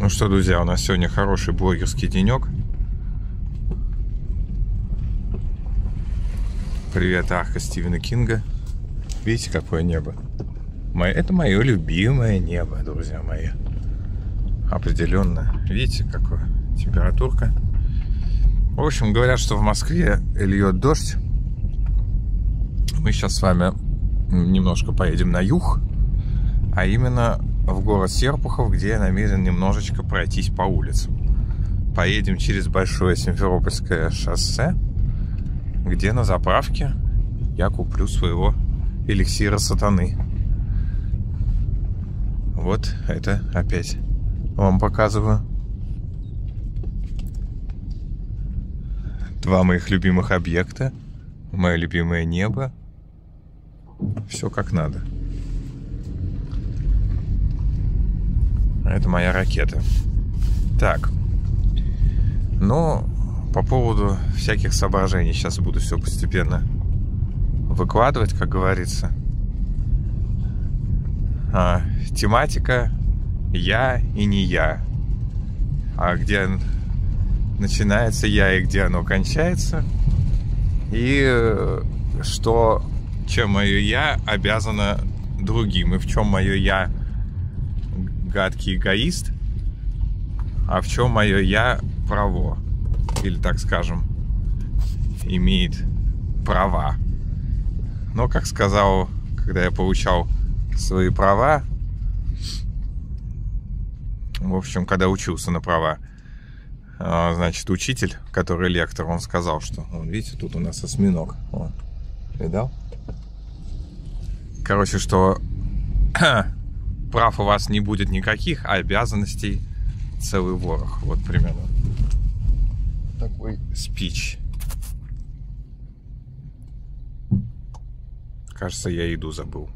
Ну что, друзья, у нас сегодня хороший блогерский денек. Привет, арка Стивена Кинга. Видите, какое небо? Это мое любимое небо, друзья мои. Определенно. Видите, какая температурка? В общем, говорят, что в Москве льет дождь. Мы сейчас с вами немножко поедем на юг, а именно в город Серпухов, где я намерен немножечко пройтись по улицам. Поедем через Большое Симферопольское шоссе, где на заправке я куплю своего эликсира сатаны. Вот это опять вам показываю. Два моих любимых объекта. Мое любимое небо. Все как надо. Это моя ракета. Так. Но по поводу всяких соображений сейчас буду все постепенно выкладывать, как говорится. А, тематика я и не я. А где начинается я и где оно кончается. И э, что, чем мое я обязано другим. И в чем мое я гадкий эгоист, а в чем мое я право. Или, так скажем, имеет права. Но, как сказал, когда я получал свои права, в общем, когда учился на права, а, значит, учитель, который лектор, он сказал, что, вон, видите, тут у нас осьминог. Вон. Видал? Короче, что прав у вас не будет никаких, а обязанностей целый ворох. Вот примерно такой спич. Кажется, я еду забыл.